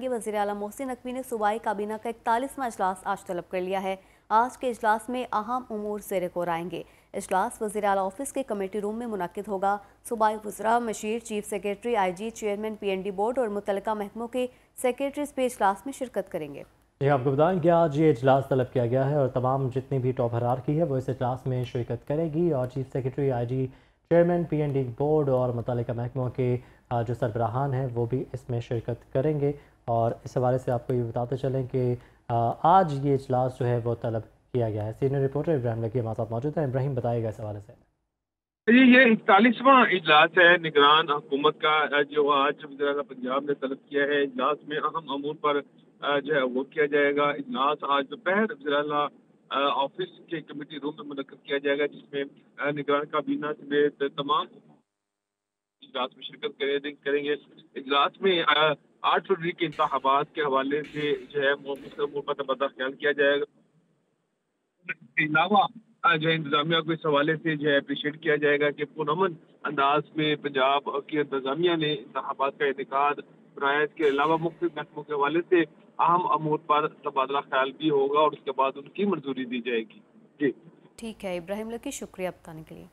वजी अला मोहसिन नकवी ने सूबाई काबीना का इकतालीसवां अजलास आज तलब कर लिया है। आज के अजलास में अहम उमूर जेर को आएँगे अजलास वजी अला ऑफ़िस के कमेटी रूम में मुनद होगा। सूबाई वजरा machine, chief secretary I G chairman P N D board और मुतल महकमों के सेक्रेटरीज भी अजलास में शिरकत करेंगे। ये आपको बताएँ कि आज ये अजलास तलब किया गया है और तमाम जितनी भी टॉप हरार की है, वो इस इजलास में शिरकत करेगी और chief secretary I G chairman P N D board और मुतल महकमों के जो सरबराहान हैं, वो भी इसमें शिरकत करेंगे। और इस हवाले से आपको ये बताते चलें कि आज ये इजलास जो है, वो तलब किया गया है। सीनियर रिपोर्टर इब्राहिम लकी हमारे साथ मौजूद है। इब्राहिम बताएगा इस हवाले से। जी, ये इकतालीसवां इजलास है निगरान हुकूमत का जो आज पंजाब ने तलब किया है। इजलास में अहम अमूर पर जो है, वो किया जाएगा। इजलास आज दोपहर ऑफ़िस के कमेटी रूम में मुनद किया जाएगा, जिसमें निगरान काबीना समेत तमाम इजलास में शिरकत करेंगे। इजलास में आठ फरवरी के इंतबात के हवाले से जो है मुख्तलिफ़ तबादला ख्याल किया जाएगा। इसके अलावा जो है, इंतजामिया को इस हवाले से जो है अप्रिशिएट किया जाएगा कि पुरमन अंदाज में पंजाब की इंतजामिया ने इंतबात का इनका बनाया इसके अलावा मुख्य महकमों के हवाले से अहम अमूर पर तबादला ख्याल भी होगा और उसके बाद उनकी मंजूरी दी जाएगी। जी। ठीक है, इब्राहिम लकी, शुक्रिया बताने के लिए।